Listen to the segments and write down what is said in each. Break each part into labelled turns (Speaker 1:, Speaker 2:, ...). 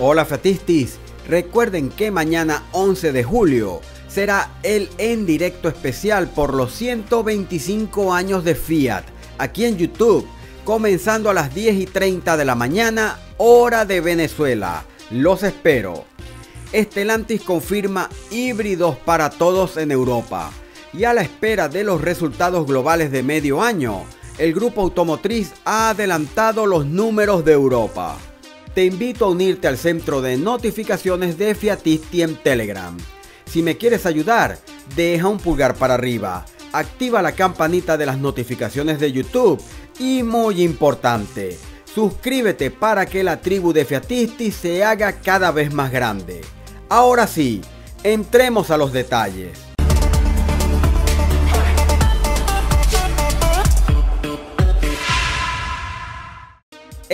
Speaker 1: Hola Fatistis, recuerden que mañana 11 de julio será el en directo especial por los 125 años de Fiat aquí en YouTube, comenzando a las 10 y 30 de la mañana, hora de Venezuela. Los espero. Estelantis confirma híbridos para todos en Europa y a la espera de los resultados globales de medio año, el grupo automotriz ha adelantado los números de Europa te invito a unirte al centro de notificaciones de Fiatisti en Telegram. Si me quieres ayudar, deja un pulgar para arriba, activa la campanita de las notificaciones de YouTube y muy importante, suscríbete para que la tribu de Fiatisti se haga cada vez más grande. Ahora sí, entremos a los detalles.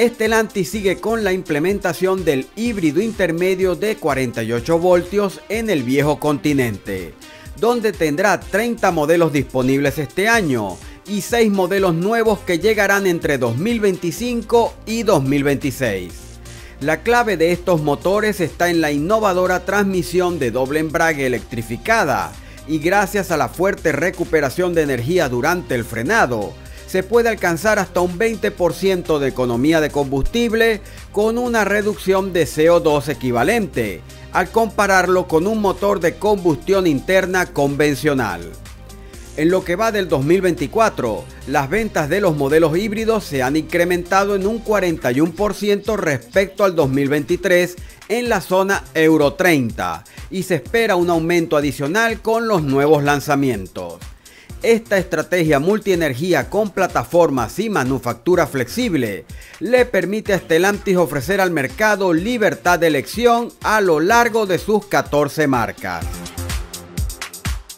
Speaker 1: Estelantis sigue con la implementación del híbrido intermedio de 48 voltios en el viejo continente, donde tendrá 30 modelos disponibles este año y 6 modelos nuevos que llegarán entre 2025 y 2026. La clave de estos motores está en la innovadora transmisión de doble embrague electrificada y gracias a la fuerte recuperación de energía durante el frenado, se puede alcanzar hasta un 20% de economía de combustible con una reducción de CO2 equivalente, al compararlo con un motor de combustión interna convencional. En lo que va del 2024, las ventas de los modelos híbridos se han incrementado en un 41% respecto al 2023 en la zona Euro 30 y se espera un aumento adicional con los nuevos lanzamientos. Esta estrategia multienergía con plataformas y manufactura flexible le permite a Stellantis ofrecer al mercado libertad de elección a lo largo de sus 14 marcas.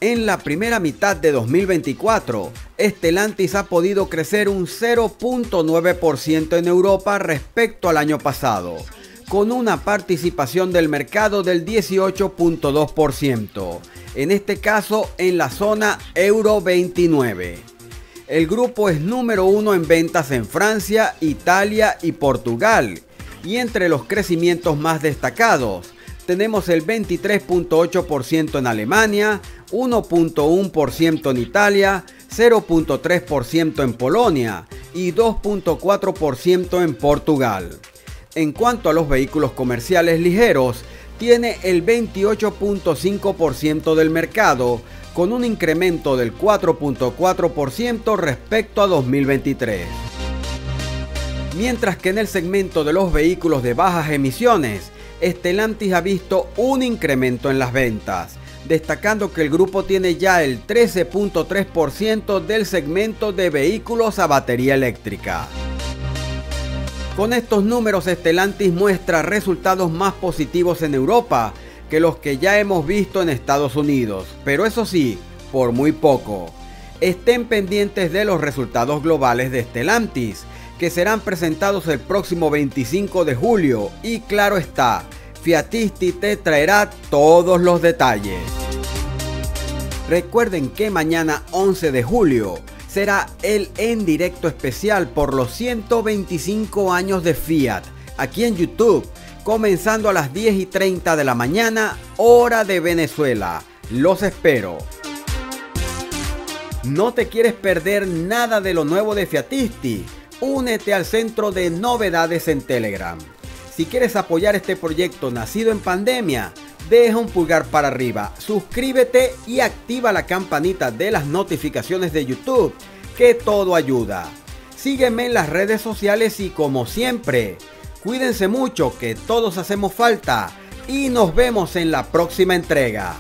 Speaker 1: En la primera mitad de 2024, Stellantis ha podido crecer un 0.9% en Europa respecto al año pasado, con una participación del mercado del 18.2% en este caso en la zona Euro 29. El grupo es número uno en ventas en Francia, Italia y Portugal. Y entre los crecimientos más destacados tenemos el 23.8% en Alemania, 1.1% en Italia, 0.3% en Polonia y 2.4% en Portugal. En cuanto a los vehículos comerciales ligeros, tiene el 28.5% del mercado, con un incremento del 4.4% respecto a 2023. Mientras que en el segmento de los vehículos de bajas emisiones, Stellantis ha visto un incremento en las ventas, destacando que el grupo tiene ya el 13.3% del segmento de vehículos a batería eléctrica. Con estos números, Stellantis muestra resultados más positivos en Europa que los que ya hemos visto en Estados Unidos, pero eso sí, por muy poco. Estén pendientes de los resultados globales de Stellantis, que serán presentados el próximo 25 de julio y claro está, Fiatisti te traerá todos los detalles. Recuerden que mañana 11 de julio será el en directo especial por los 125 años de Fiat, aquí en YouTube, comenzando a las 10 y 30 de la mañana, hora de Venezuela. Los espero. ¿No te quieres perder nada de lo nuevo de Fiatisti? Únete al centro de novedades en Telegram. Si quieres apoyar este proyecto nacido en pandemia, deja un pulgar para arriba, suscríbete y activa la campanita de las notificaciones de YouTube, que todo ayuda. Sígueme en las redes sociales y como siempre, cuídense mucho que todos hacemos falta y nos vemos en la próxima entrega.